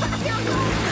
八条哥。